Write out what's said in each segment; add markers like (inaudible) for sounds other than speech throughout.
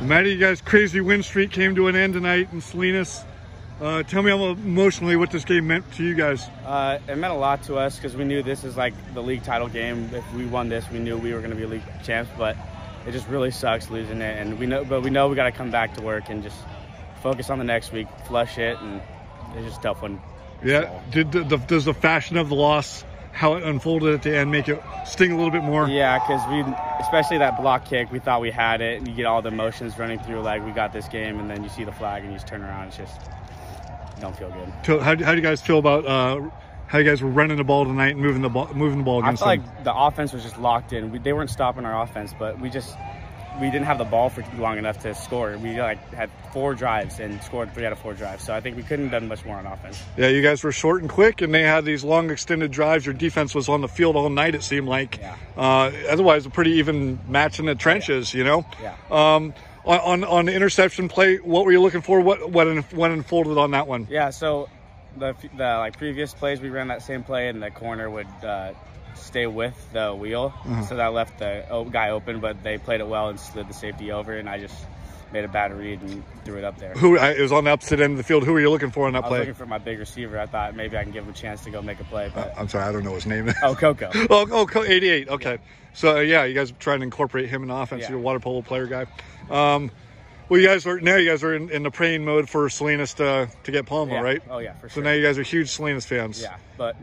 Matty, you guys' crazy win streak came to an end tonight in Salinas. Uh, tell me emotionally what this game meant to you guys. Uh, it meant a lot to us because we knew this is like the league title game. If we won this, we knew we were going to be league champs. But it just really sucks losing it, and we know. But we know we got to come back to work and just focus on the next week, flush it, and it's just a tough one. Yeah. Did the, the, does the fashion of the loss, how it unfolded at the end, make it sting a little bit more? Yeah, because we, especially that block kick, we thought we had it, and you get all the emotions running through, like we got this game, and then you see the flag, and you just turn around, it's just don't feel good. So how, how do you guys feel about uh, how you guys were running the ball tonight and moving the ball, moving the ball Against I feel them? like the offense was just locked in. We, they weren't stopping our offense, but we just we didn't have the ball for long enough to score. We like had four drives and scored three out of four drives. So I think we couldn't have done much more on offense. Yeah, you guys were short and quick, and they had these long extended drives. Your defense was on the field all night. It seemed like. Yeah. Uh, otherwise, a pretty even match in the trenches. You know. Yeah. Um, on, on on the interception play, what were you looking for? What what what unfolded on that one? Yeah. So the the like previous plays, we ran that same play, and the corner would. Uh, stay with the wheel so that left the guy open but they played it well and slid the safety over and i just made a bad read and threw it up there Who I, it was on the opposite end of the field. Who were you looking for in that play? i was looking for my big receiver i thought maybe i can give him a chance to go make a play but I'm sorry, I don't know his name. oh coco (laughs) oh, oh, 88. Okay. So uh, yeah, you guys are trying to incorporate him in the offense. Yeah. You're a water polo player guy. Um, well, you guys are now. You guys are in, in the praying mode for Salinas to to get Palma, Yeah. right? Oh yeah, for sure. So now you guys are huge Salinas fans. yeah, but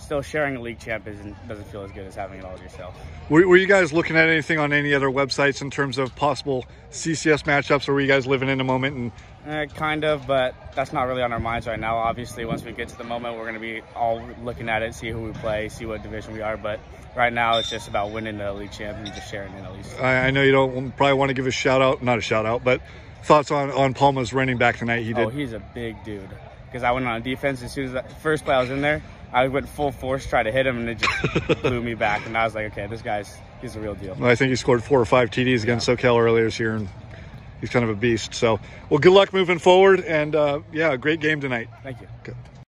still sharing a league champ isn't doesn't feel as good as having it all yourself. Were, were you guys looking at anything on any other websites in terms of possible CCS matchups, or were you guys living in the moment and Eh, kind of, but that's not really on our minds right now. Obviously, once we get to the moment, we're going to be all looking at it, see who we play, see what division we are. But right now, it's just about winning the league champ and just sharing it at least. I, I know you don't probably want to give a shout out, not a shout out, but thoughts on on Palma's running back tonight? He did. Oh, he's a big dude. Because I went on defense as soon as that first play I was in there, I went full force, try to hit him, and it just (laughs) blew me back. And I was like, okay, this guy's he's a real deal. I think he scored four or five TDs against Soquel earlier this year, and he's kind of a beast. So, well, good luck moving forward, and uh, yeah, great game tonight. Thank you. Okay.